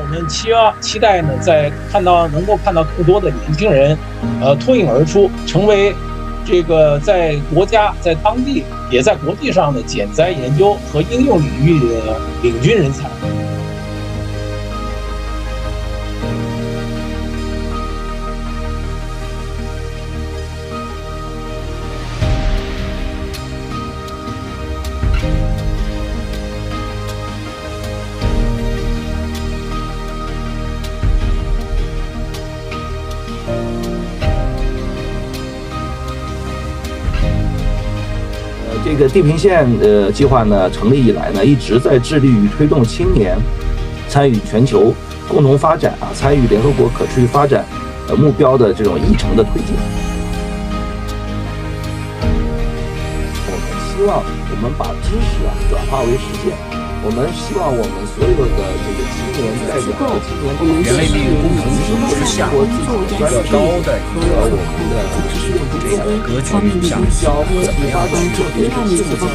我们期望期待呢，在看到能够看到更多的年轻人，呃，脱颖而出，成为这个在国家、在当地也在国际上的减灾研究和应用领域的领军人才。这个地平线呃计划呢成立以来呢，一直在致力于推动青年参与全球共同发展啊，参与联合国可持续发展呃目标的这种议程的推进。我们希望我们把知识啊转化为实践。我们希望我们所有的这个青年代表和青年同人类命运共同体之下，我自己较高的一个我们的这个格局下，和发展特别是这么